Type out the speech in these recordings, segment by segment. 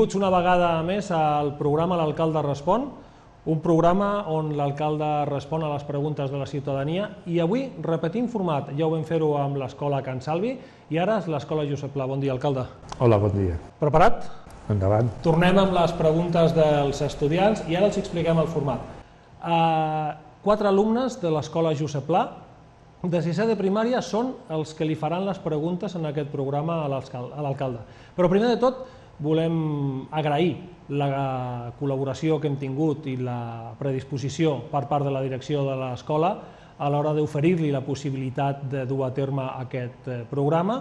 Benvinguts una vegada més al programa L'Alcalde Respon, un programa on l'alcalde respon a les preguntes de la ciutadania i avui repetim format, ja ho vam fer-ho amb l'escola Can Salvi i ara és l'escola Josep Pla. Bon dia, alcalde. Hola, bon dia. Preparat? Endavant. Tornem amb les preguntes dels estudiants i ara els expliquem el format. Uh, quatre alumnes de l'escola Josep Pla de sisè de primària són els que li faran les preguntes en aquest programa a l'alcalde. Però primer de tot volem agrair la col·laboració que hem tingut i la predisposició per part de la direcció de l'escola a l'hora d'oferir-li la possibilitat de dur a terme aquest eh, programa.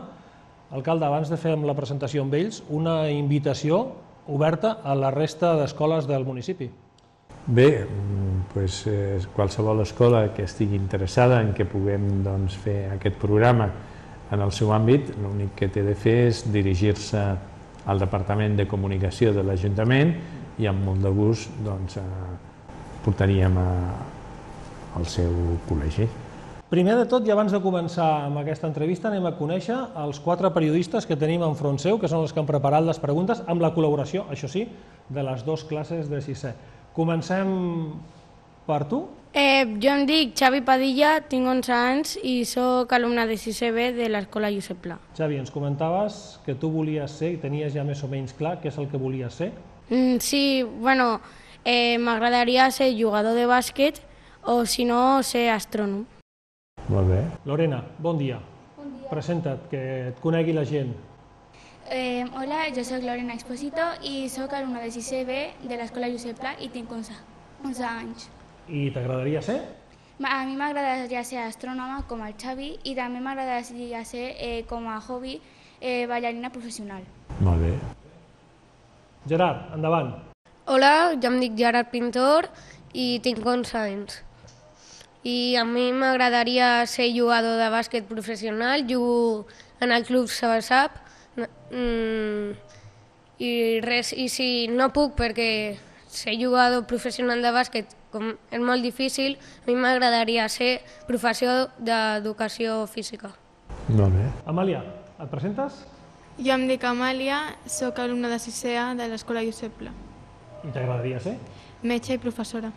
Alcalde, abans de fer la presentació amb ells, una invitació oberta a la resta d'escoles del municipi. Bé, doncs, qualsevol escola que estigui interessada en que puguem doncs, fer aquest programa en el seu àmbit, l'únic que té de fer és dirigir-se al Departament de Comunicació de l'Ajuntament i amb molt de gust doncs, eh, portaríem a, al seu col·legi. Primer de tot, i abans de començar amb aquesta entrevista, anem a conèixer els quatre periodistes que tenim enfront seu, que són els que han preparat les preguntes, amb la col·laboració, això sí, de les dues classes de sisè. Comencem per tu? Eh, jo em dic Xavi Padilla, tinc 11 anys i sóc alumne de 6B de l'Escola Josep Pla. Xavi, ens comentaves que tu volies ser i tenies ja més o menys clar què és el que volies ser. Mm, sí, bueno, eh, m'agradaria ser jugador de bàsquet o, si no, ser astrònom. Molt bé. Lorena, bon dia. Bon dia. Presenta't, que et conegui la gent. Eh, hola, jo sóc Lorena Exposito i sóc alumna de 6B de l'Escola Josep Pla i tinc 11, 11 anys. I t'agradaria ser? A mi m'agradaria ser astrònoma com el Xavi i també m'agradaria ser eh, com a hobby eh, ballarina professional. Molt bé. Gerard, endavant. Hola, jo em dic Gerard Pintor i tinc 11 anys. I a mi m'agradaria ser jugador de bàsquet professional, jugo en el club Sabasap, mm, i res, i si no puc perquè ser jugador professional de bàsquet com és molt difícil, a mi m'agradaria ser professor d'educació física. Molt bé. Amàlia, et presentes? Jo em dic Amàlia, sóc alumna de 6A de l'Escola Josep Pla. I t'agradaria ser? Metge i professora.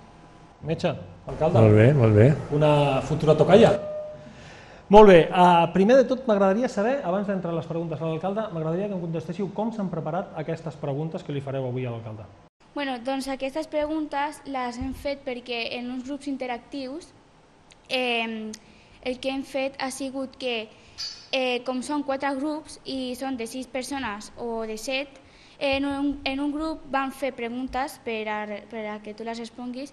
Metge, alcalde. Molt bé, molt bé. Una futura tocalla. Molt bé, uh, primer de tot m'agradaria saber, abans d'entrar a les preguntes a l'alcalde, m'agradaria que em contestéssiu com s'han preparat aquestes preguntes que li fareu avui a l'alcalde. Bueno, doncs aquestes preguntes les hem fet perquè en uns grups interactius eh, el que hem fet ha sigut que, eh, com són quatre grups i són de sis persones o de set, en un, en un grup van fer preguntes per a, per a que tu les responguis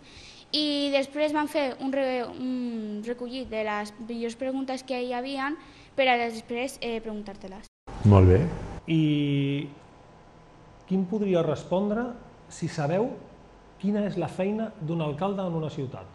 i després van fer un, re, un recollit de les millors preguntes que hi havia per a després eh, preguntar-te-les. Molt bé. I quin podria respondre si sabeu quina és la feina d'un alcalde en una ciutat?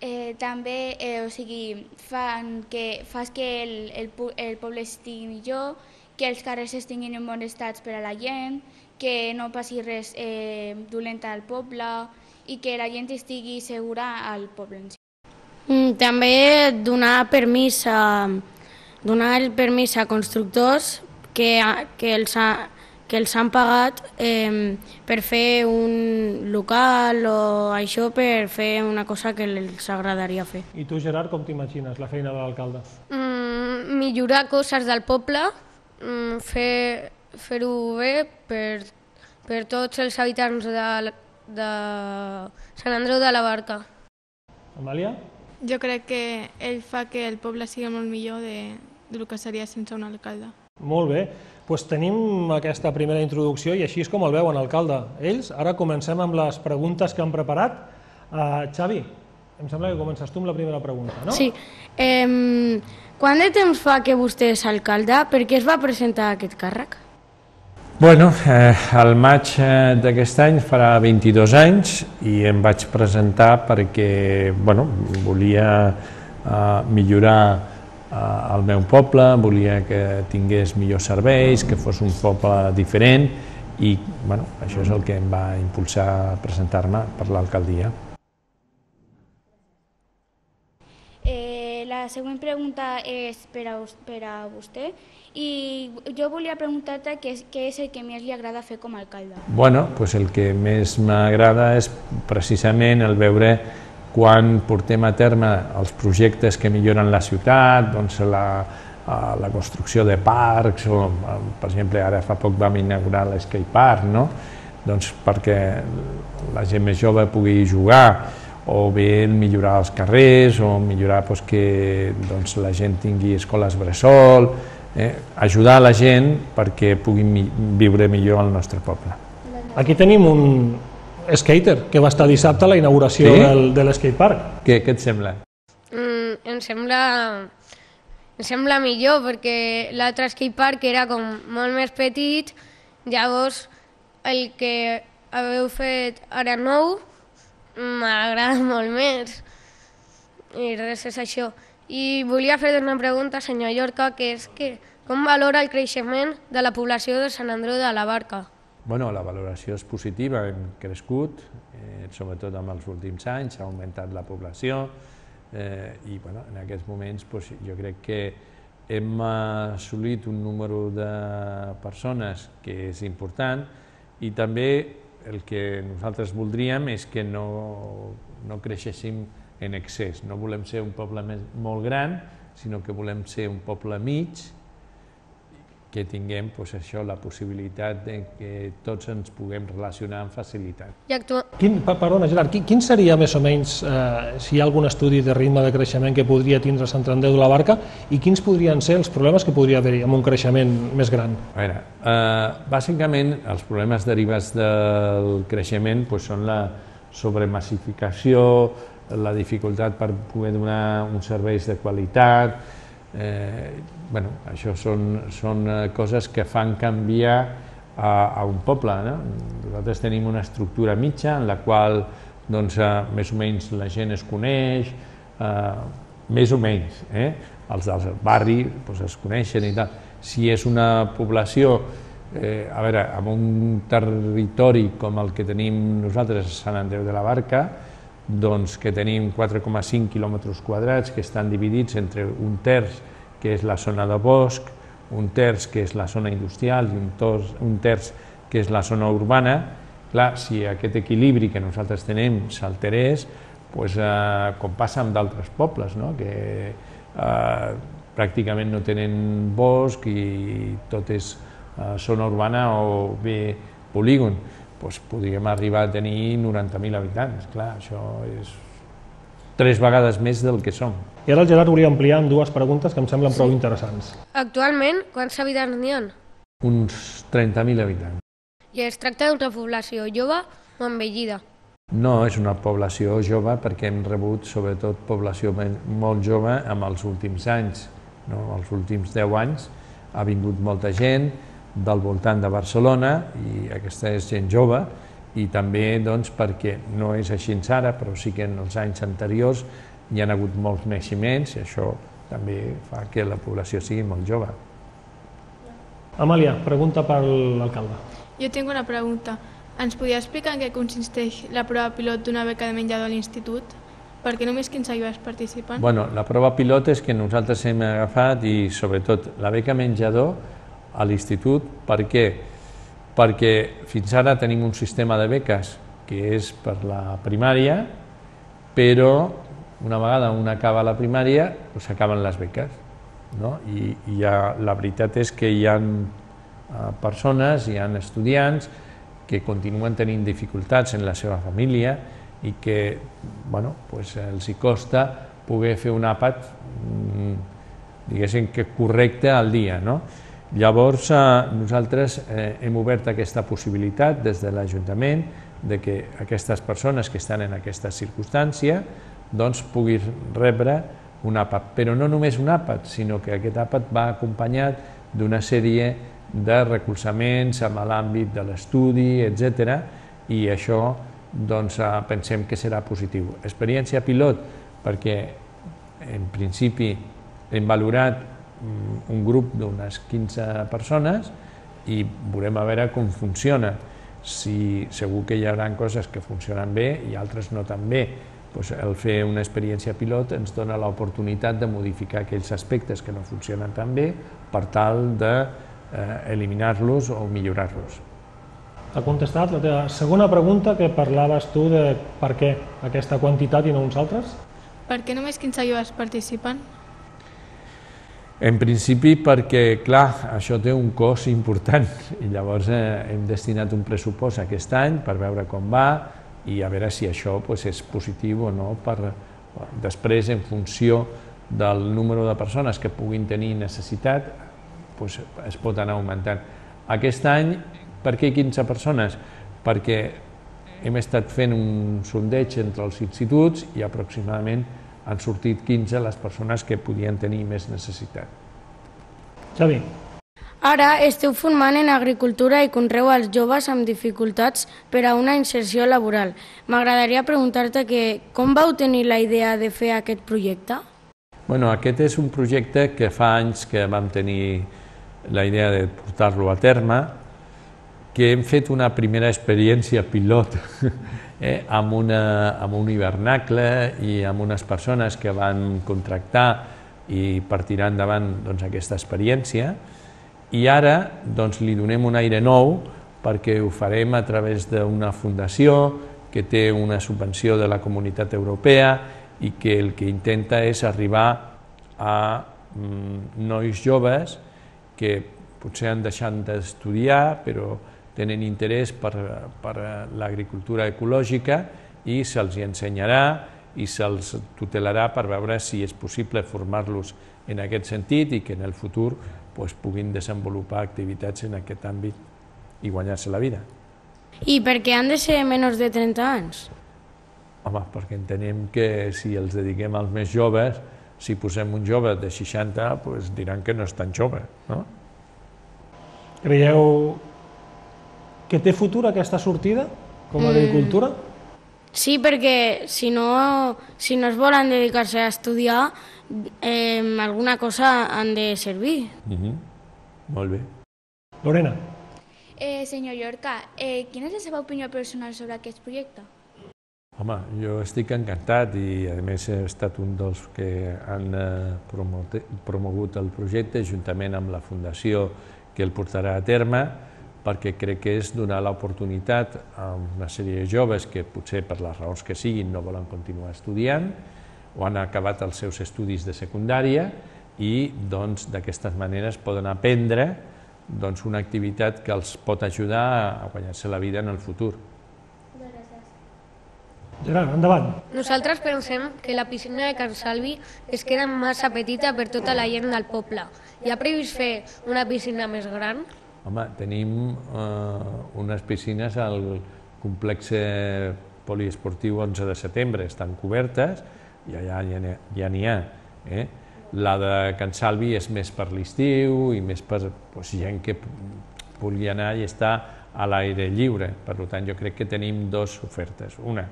Eh, també, eh, o sigui, fan que, fas que el, el, el poble estigui millor, que els carrers estiguin en bons estats per a la gent, que no passi res eh, dolent al poble i que la gent estigui segura al poble en si. Mm, també donar permís a, donar el permís a constructors que, que, els, ha, que els han pagat eh, per fer un local o això per fer una cosa que els agradaria fer. I tu, Gerard, com t'imagines la feina de l'alcalde? Mm, millorar coses del poble, mm, fer fer-ho bé per, per tots els habitants de, de Sant Andreu de la Barca. Amàlia? Jo crec que ell fa que el poble sigui molt millor de, del que seria sense un alcalde. Molt bé. Pues tenim aquesta primera introducció i així és com el veuen, alcalde. Ells, ara comencem amb les preguntes que han preparat. Uh, Xavi, em sembla que comences tu amb la primera pregunta, no? Sí. Eh, quant de temps fa que vostè és alcalde? Per què es va presentar aquest càrrec? Bueno, eh, al maig eh, d'aquest any farà 22 anys i em vaig presentar perquè bueno, volia eh, millorar eh, el meu poble, volia que tingués millors serveis, que fos un poble diferent i bueno, això és el que em va impulsar a presentar-me per l'alcaldia. Eh, la següent pregunta és per a, per a vostè i jo volia preguntar-te què, què és el que més li agrada fer com a alcalde. Bueno, pues el que més m'agrada és precisament el veure quan portem a terme els projectes que milloren la ciutat, doncs la, la construcció de parcs, o per exemple ara fa poc vam inaugurar l'Skate Park, no? doncs perquè la gent més jove pugui jugar, o bé millorar els carrers, o millorar doncs, que doncs, la gent tingui escoles bressol, eh? ajudar la gent perquè puguin viure millor al nostre poble. Aquí tenim un skater que va estar dissabte a la inauguració sí? del, de l'skatepark. Què, què et sembla? Mm, em sembla em sembla millor perquè l'altre skatepark era com molt més petit, llavors el que haveu fet ara nou m'agrada molt més i res és això. I volia fer una pregunta, senyor Llorca, que és que com valora el creixement de la població de Sant Andreu de la Barca? Bueno, la valoració és positiva, hem crescut, eh, sobretot en els últims anys, ha augmentat la població eh, i bueno, en aquests moments pues, jo crec que hem assolit un número de persones que és important i també el que nosaltres voldríem és que no, no creixéssim en excés. No volem ser un poble més, molt gran, sinó que volem ser un poble mig, que tinguem pues, això, la possibilitat de que tots ens puguem relacionar amb facilitat. I actua... Quin, perdona, Gerard, quin, quin seria més o menys, eh, si hi ha algun estudi de ritme de creixement que podria tindre Sant Andreu de la Barca i quins podrien ser els problemes que podria haver-hi amb un creixement més gran? A veure, eh, bàsicament els problemes derivats del creixement pues, són la sobremassificació, la dificultat per poder donar uns serveis de qualitat, eh, bueno, això són, són eh, coses que fan canviar a, a un poble. No? Nosaltres tenim una estructura mitja en la qual doncs, eh, més o menys la gent es coneix, eh, més o menys, eh? els del barri doncs, es coneixen i tal. Si és una població eh, a veure, amb un territori com el que tenim nosaltres a Sant Andreu de la Barca, doncs que tenim 4,5 quilòmetres quadrats que estan dividits entre un terç que és la zona de bosc, un terç que és la zona industrial i un, tos, un terç que és la zona urbana, clar, si aquest equilibri que nosaltres tenim s'alterés, pues, eh, com passa amb d'altres pobles, no? que eh, pràcticament no tenen bosc i tot és eh, zona urbana o bé polígon, pues, podríem arribar a tenir 90.000 habitants. Clar, això és tres vegades més del que som. I ara el Gerard volia ampliar amb dues preguntes que em semblen sí. prou interessants. Actualment, quants habitants n'hi ha? Uns 30.000 habitants. I es tracta d'una població jove o envellida? No, és una població jove perquè hem rebut sobretot població molt jove en els últims anys. No? Els últims 10 anys ha vingut molta gent del voltant de Barcelona i aquesta és gent jove i també doncs, perquè no és així ara, però sí que en els anys anteriors hi han hagut molts naixements i això també fa que la població sigui molt jove. Amàlia, pregunta per l'alcalde. Jo tinc una pregunta. Ens podia explicar en què consisteix la prova pilot d'una beca de menjador a l'institut? Perquè només 15 joves participen. Bueno, la prova pilot és que nosaltres hem agafat i sobretot la beca menjador a l'institut. Per què? Perquè fins ara tenim un sistema de beques que és per la primària, però una vegada un acaba la primària, s'acaben doncs les beques. No? I, i ha, la veritat és que hi ha uh, persones, hi ha estudiants que continuen tenint dificultats en la seva família i que bueno, pues els hi costa poder fer un àpat mm, diguéssim que correcte al dia. No? Llavors eh, nosaltres eh, hem obert aquesta possibilitat des de l'Ajuntament de que aquestes persones que estan en aquesta circumstància doncs puguis rebre un àpat. Però no només un àpat, sinó que aquest àpat va acompanyat d'una sèrie de recolzaments amb l'àmbit de l'estudi, etc. I això doncs, eh, pensem que serà positiu. Experiència pilot, perquè en principi hem valorat mm, un grup d'unes 15 persones i veurem a veure com funciona. Si segur que hi haurà coses que funcionen bé i altres no tan bé, doncs el fer una experiència pilot ens dona l'oportunitat de modificar aquells aspectes que no funcionen tan bé per tal d'eliminar-los o millorar-los. Ha contestat la teva segona pregunta que parlaves tu de per què aquesta quantitat i no uns altres? Per què només 15 joves participen? En principi perquè, clar, això té un cost important i llavors eh, hem destinat un pressupost aquest any per veure com va i a veure si això pues, és positiu o no per després en funció del número de persones que puguin tenir necessitat pues, es pot anar augmentant. Aquest any, per què 15 persones? Perquè hem estat fent un sondeig entre els instituts i aproximadament han sortit 15 les persones que podien tenir més necessitat. Xavi. Ara esteu formant en agricultura i conreu als joves amb dificultats per a una inserció laboral. M'agradaria preguntar-te que com vau tenir la idea de fer aquest projecte? Bueno, aquest és un projecte que fa anys que vam tenir la idea de portar-lo a terme, que hem fet una primera experiència pilot eh, amb, una, amb un hivernacle i amb unes persones que van contractar i per tirar endavant doncs, aquesta experiència i ara doncs, li donem un aire nou perquè ho farem a través d'una fundació que té una subvenció de la comunitat europea i que el que intenta és arribar a mm, nois joves que potser han deixat d'estudiar però tenen interès per, per l'agricultura ecològica i se'ls ensenyarà i se'ls tutelarà per veure si és possible formar-los en aquest sentit i que en el futur pues, puguin desenvolupar activitats en aquest àmbit i guanyar-se la vida. I per què han de ser menys de 30 anys? Home, perquè entenem que si els dediquem als més joves, si posem un jove de 60, pues diran que no és tan jove. No? Creieu que té futur aquesta sortida com a agricultura? Sí, perquè si no, si no es volen dedicar-se a estudiar, eh, alguna cosa han de servir. Mm -hmm. Molt bé. Lorena. Eh, senyor Llorca, eh, quina és la seva opinió personal sobre aquest projecte? Home, jo estic encantat i a més he estat un dels que han eh, promogut el projecte juntament amb la fundació que el portarà a terme perquè crec que és donar l'oportunitat a una sèrie de joves que potser per les raons que siguin no volen continuar estudiant o han acabat els seus estudis de secundària i doncs d'aquestes maneres poden aprendre doncs, una activitat que els pot ajudar a guanyar-se la vida en el futur. Gerard, endavant. Nosaltres pensem que la piscina de Can Salvi es queda massa petita per tota la gent del poble. Hi ha previst fer una piscina més gran? Home, tenim eh, unes piscines al complex poliesportiu 11 de setembre, estan cobertes, i allà ja n'hi ha. Eh? La de Can Salvi és més per l'estiu i més per pues, gent que vulgui anar i està a l'aire lliure. Per tant, jo crec que tenim dues ofertes. Una,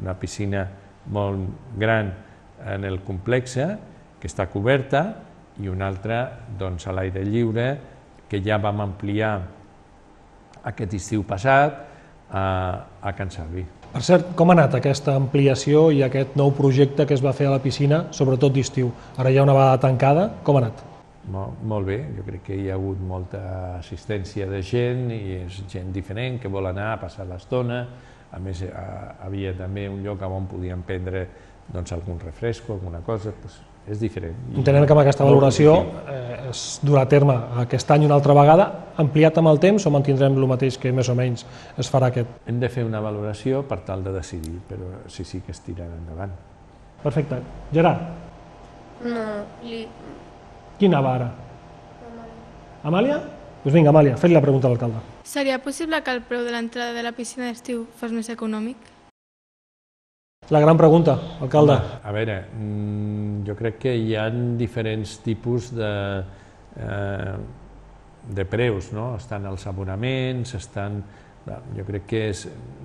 una piscina molt gran en el complex, que està coberta, i una altra doncs, a l'aire lliure, que ja vam ampliar aquest estiu passat a, a Can Salvi. Per cert, com ha anat aquesta ampliació i aquest nou projecte que es va fer a la piscina, sobretot d'estiu? Ara hi ha una vegada tancada, com ha anat? Molt, bé, jo crec que hi ha hagut molta assistència de gent i és gent diferent que vol anar a passar l'estona. A més, hi havia també un lloc on podien prendre doncs, algun refresco, alguna cosa, doncs, és diferent. Entenem que amb aquesta valoració eh, es durà a terme aquest any una altra vegada, ampliat amb el temps o mantindrem el mateix que més o menys es farà aquest? Hem de fer una valoració per tal de decidir, però sí, sí que es tirarà endavant. Perfecte. Gerard? No, li... Qui anava ara? Amàlia. Amàlia? Doncs pues vinga, Amàlia, fes la pregunta a l'alcalde. Seria possible que el preu de l'entrada de la piscina d'estiu fos més econòmic? La gran pregunta, alcalde. Home, a veure, mm, jo crec que hi ha diferents tipus de, eh, de preus, no? Estan els abonaments, estan... Jo crec que és,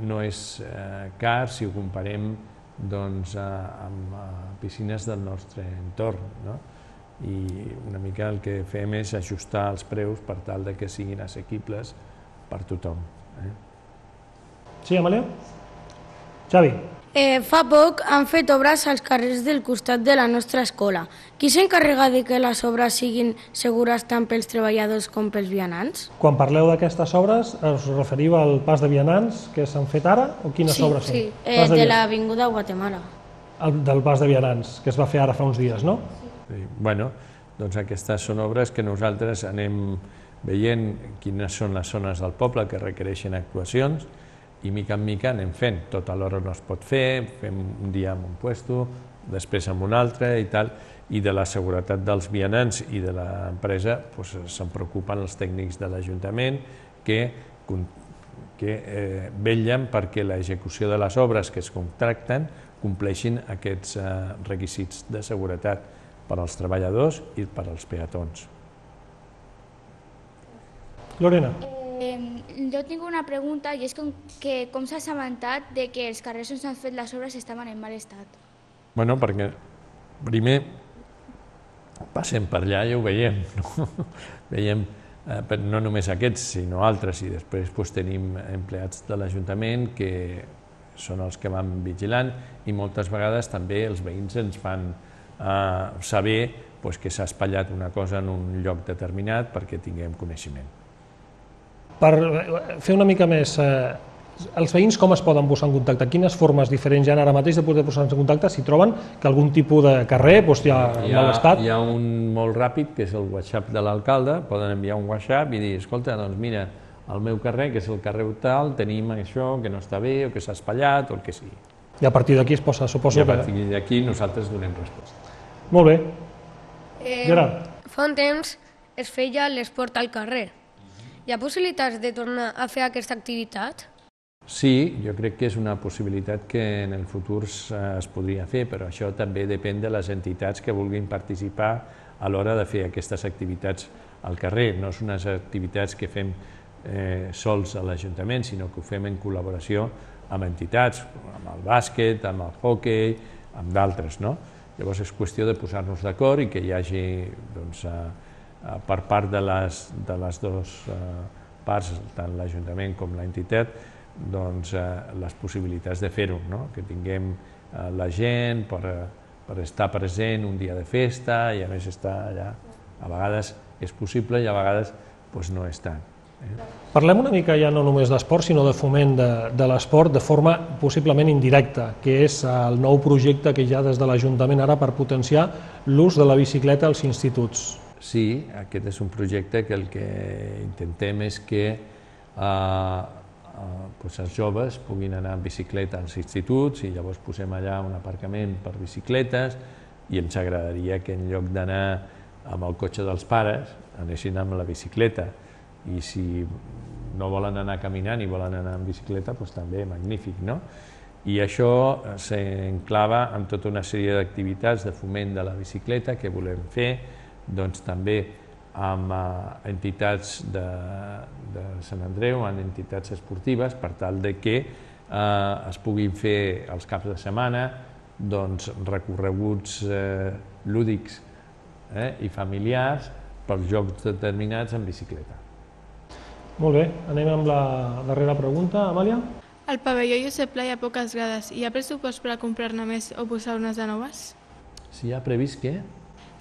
no és eh, car si ho comparem doncs, a, amb a piscines del nostre entorn, no? I una mica el que fem és ajustar els preus per tal de que siguin assequibles per tothom. Eh? Sí, Amàlia? Xavi? Eh, fa poc han fet obres als carrers del costat de la nostra escola. Qui s'encarrega de que les obres siguin segures tant pels treballadors com pels vianants? Quan parleu d'aquestes obres, us referiu al pas de vianants que s'han fet ara o quines Sí, obres sí. són? Eh, Pas de via- l'Avinguda Guatemala. el, del pas de vianants, que es va fer ara fa uns dies, no? Sí. Bueno, doncs aquestes són obres que nosaltres anem veient quines són les zones del poble que requereixen actuacions i mica en mica anem fent. Tot alhora no es pot fer, fem un dia en un puesto, després en un altre i tal, i de la seguretat dels vianants i de l'empresa doncs, se'n preocupen els tècnics de l'Ajuntament que, que eh, vetllen perquè l'execució de les obres que es contracten compleixin aquests eh, requisits de seguretat per als treballadors i per als peatons. Lorena, Eh, jo tinc una pregunta i és com, que com s'ha assabentat de que els carrers on s'han fet les obres estaven en mal estat? Bueno, perquè primer passem per allà i ho veiem, no? veiem eh, no només aquests, sinó altres, i després doncs, tenim empleats de l'Ajuntament que són els que van vigilant i moltes vegades també els veïns ens fan eh, saber doncs, que s'ha espatllat una cosa en un lloc determinat perquè tinguem coneixement. Per eh, fer una mica més... Eh, els veïns com es poden posar en contacte? Quines formes diferents hi ha ara mateix de poder posar-se en contacte si troben que algun tipus de carrer doncs, hi ha Hi mal ha, estat? hi ha un molt ràpid, que és el WhatsApp de l'alcalde, poden enviar un WhatsApp i dir, escolta, doncs mira, al meu carrer, que és el carrer tal, tenim això que no està bé, o que s'ha espatllat, o el que sigui. I a partir d'aquí es posa, I suposo a que... partir d'aquí nosaltres donem resposta. Molt bé. Eh, Gerard, Fa un temps es feia l'esport al carrer. Hi ha possibilitats de tornar a fer aquesta activitat? Sí, jo crec que és una possibilitat que en el futur es, es podria fer, però això també depèn de les entitats que vulguin participar a l'hora de fer aquestes activitats al carrer. No són unes activitats que fem eh, sols a l'Ajuntament, sinó que ho fem en col·laboració amb entitats, amb el bàsquet, amb el hockey, amb d'altres. No? Llavors és qüestió de posar-nos d'acord i que hi hagi doncs, eh, eh, per part de les, de les dues eh, parts, tant l'Ajuntament com l'entitat, doncs, eh, les possibilitats de fer-ho, no? que tinguem eh, la gent per, eh, per estar present un dia de festa i a més estar allà. A vegades és possible i a vegades doncs, no és tant. Eh? parlem una mica ja no només d'esport, sinó de foment de, de l'esport de forma possiblement indirecta, que és el nou projecte que ha des de l'Ajuntament ara per potenciar l'ús de la bicicleta als instituts. Sí, aquest és un projecte que el que intentem és que eh, eh, doncs els joves puguin anar en bicicleta als instituts i llavors posem allà un aparcament per bicicletes i ens agradaria que en lloc d'anar amb el cotxe dels pares anessin amb la bicicleta i si no volen anar caminant i volen anar en bicicleta, doncs també magnífic, no? I això s'enclava en tota una sèrie d'activitats de foment de la bicicleta que volem fer, doncs també amb eh, entitats de, de Sant Andreu, amb entitats esportives, per tal de que eh, es puguin fer els caps de setmana doncs, recorreguts eh, lúdics eh, i familiars pels jocs determinats en bicicleta. Molt bé, anem amb la darrera pregunta. Amàlia? Al pavelló Josep Pla hi ha poques grades. Hi ha pressupost per a comprar-ne més o posar unes de noves? Si hi ha previst què?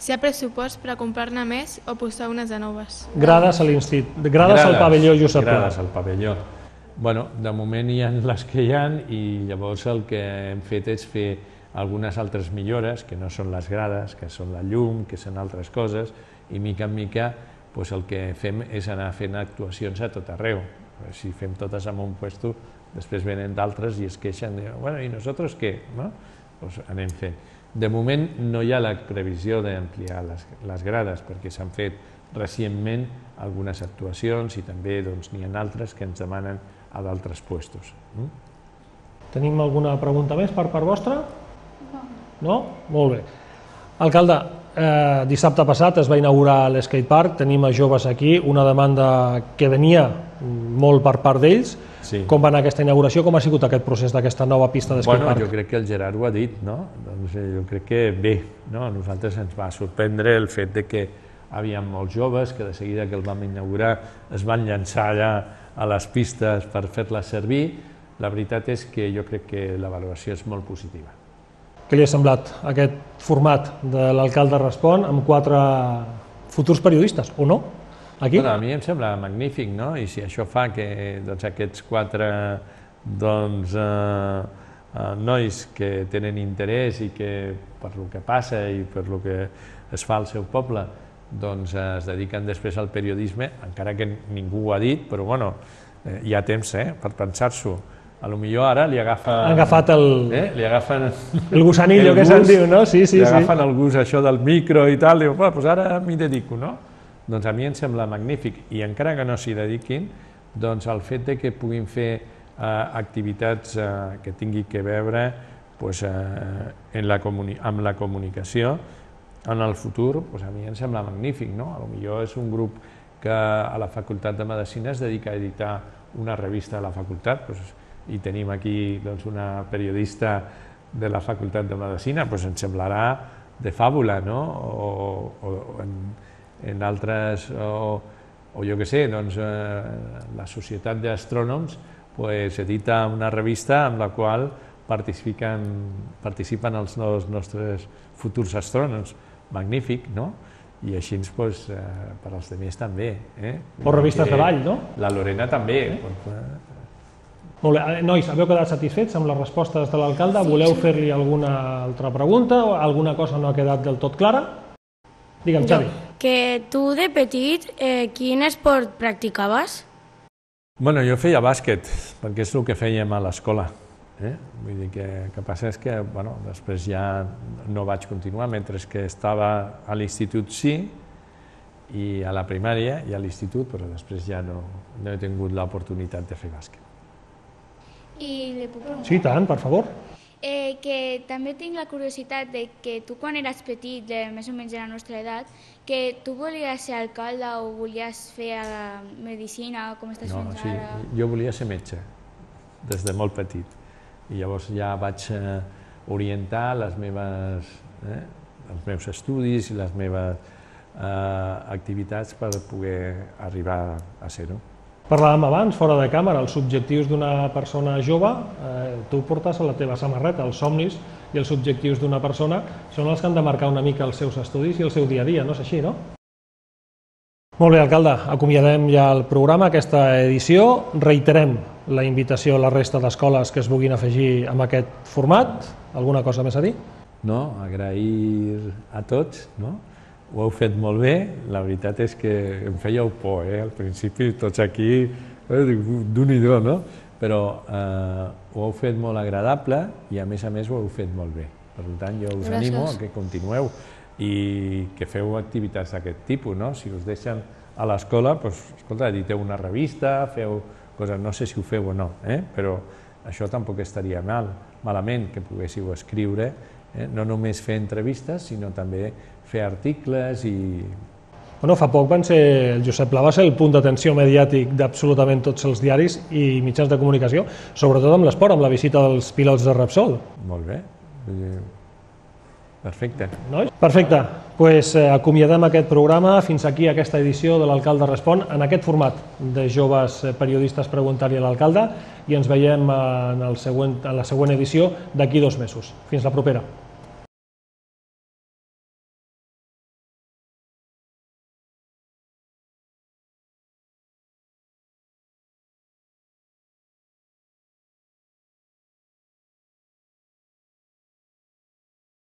Si hi ha pressupost per a comprar-ne més o posar unes de noves? Grades a l'institut, grades, al pavelló Josep Pla. Grades al pavelló. Bueno, de moment hi ha les que hi ha i llavors el que hem fet és fer algunes altres millores, que no són les grades, que són la llum, que són altres coses, i mica en mica doncs el que fem és anar fent actuacions a tot arreu. Si fem totes en un puesto, després venen d'altres i es queixen, bueno, i nosaltres què? No? Doncs anem fent. De moment no hi ha la previsió d'ampliar les, les grades perquè s'han fet recentment algunes actuacions i també doncs, n'hi ha altres que ens demanen a d'altres puestos. Mm? Tenim alguna pregunta més per part vostra? No. No? Molt bé. Alcalde, eh, dissabte passat es va inaugurar l'skatepark, tenim a joves aquí, una demanda que venia molt per part d'ells. Sí. Com va anar aquesta inauguració? Com ha sigut aquest procés d'aquesta nova pista Bueno, d'skatepark? jo crec que el Gerard ho ha dit, no? Doncs eh, jo crec que bé, no? A nosaltres ens va sorprendre el fet de que havíem molts joves que de seguida que el vam inaugurar es van llançar allà a les pistes per fer-les servir, la veritat és que jo crec que la valoració és molt positiva. Què li ha semblat aquest format de l'alcalde Respon amb quatre futurs periodistes, o no? Aquí? Bueno, a mi em sembla magnífic, no? I si això fa que doncs, aquests quatre doncs, eh, eh, nois que tenen interès i que per lo que passa i per lo que es fa al seu poble doncs eh, es dediquen després al periodisme, encara que ningú ho ha dit, però bueno, eh, hi ha temps eh, per pensar-s'ho. A lo millor ara li agafa... Han agafat el, eh, li agafen el gusanillo el que se'n diu, no? Sí, sí, li sí. agafen el gust això del micro i tal, diu, pues ara m'hi dedico, no? Doncs a mi em sembla magnífic, i encara que no s'hi dediquin, doncs el fet de que puguin fer eh, activitats eh, que tingui que veure pues, eh, en la amb la comunicació en el futur, pues, a mi em sembla magnífic, no? A lo millor és un grup que a la Facultat de Medicina es dedica a editar una revista de la facultat, pues, i tenim aquí doncs, una periodista de la Facultat de Medicina, doncs ens semblarà de fàbula, no? O, o, o en, en altres, o, o jo què sé, doncs, eh, la Societat d'Astrònoms pues, edita una revista amb la qual participen, participen els, els nostres futurs astrònoms. Magnífic, no? I així pues, eh, per als altres també. Eh? O revistes de ball, no? La Lorena també. Eh? Molt bé. Eh, Nois, haveu quedat satisfets amb les respostes de l'alcalde? Sí, Voleu sí. fer-li alguna altra pregunta o alguna cosa no ha quedat del tot clara? Digue'm, Xavi. Que tu de petit, eh, quin esport practicaves? Bueno, jo feia bàsquet, perquè és el que fèiem a l'escola. Eh? Vull dir que, que passa és que bueno, després ja no vaig continuar, mentre que estava a l'institut sí, i a la primària i a l'institut, però després ja no, no he tingut l'oportunitat de fer bàsquet. I li puc preguntar? Sí, tant, per favor. Eh, que també tinc la curiositat de que tu quan eres petit, de més o menys de la nostra edat, que tu volies ser alcalde o volies fer eh, medicina, com estàs No, fent sí, ara? jo volia ser metge, des de molt petit. I llavors ja vaig eh, orientar les meves, eh, els meus estudis i les meves eh, activitats per poder arribar a ser-ho. Parlàvem abans, fora de càmera, els objectius d'una persona jove, eh, tu portes a la teva samarreta, els somnis i els objectius d'una persona són els que han de marcar una mica els seus estudis i el seu dia a dia, no és així, no? Molt bé, alcalde, acomiadem ja el programa, aquesta edició. Reiterem la invitació a la resta d'escoles que es vulguin afegir amb aquest format. Alguna cosa més a dir? No, agrair a tots, no? Ho heu fet molt bé, la veritat és que em fèieu por, eh? Al principi tots aquí, eh, d'un i do, no? Però eh, ho heu fet molt agradable i a més a més ho heu fet molt bé. Per tant, jo us Gràcies. animo a que continueu i que feu activitats d'aquest tipus, no? Si us deixen a l'escola, doncs, escolta, editeu una revista, feu coses, no sé si ho feu o no, eh? però això tampoc estaria mal, malament que poguéssiu escriure, eh? no només fer entrevistes, sinó també fer articles i... Bueno, fa poc van ser, el Josep Pla va ser el punt d'atenció mediàtic d'absolutament tots els diaris i mitjans de comunicació, sobretot amb l'esport, amb la visita dels pilots de Repsol. Molt bé. Perfecte. Nois? Perfecte. pues, eh, acomiadem aquest programa. Fins aquí aquesta edició de l'Alcalde Respon en aquest format de joves eh, periodistes preguntar-li a l'alcalde i ens veiem en, el següent, en la següent edició d'aquí dos mesos. Fins la propera.